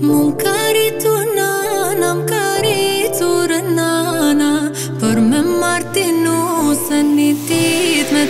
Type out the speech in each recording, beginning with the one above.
Më këritu nana, më këritu rënana Për me martinu se një dit me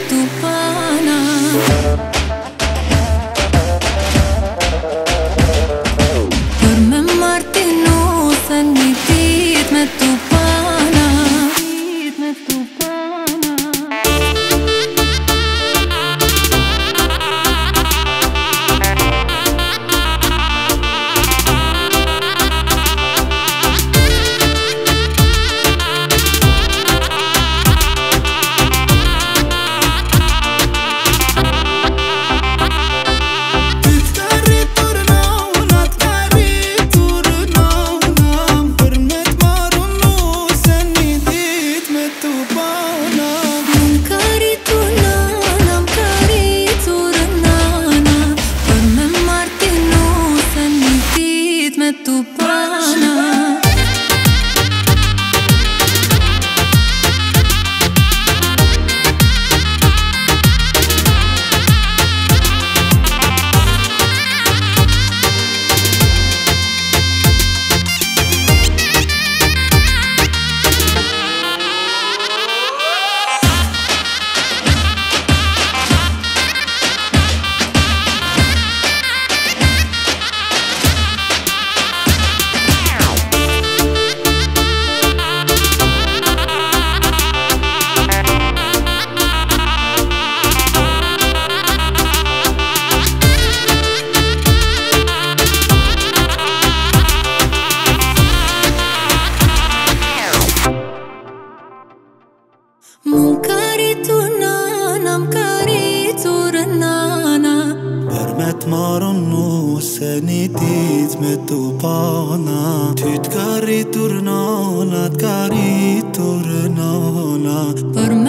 Torno seni dit me pana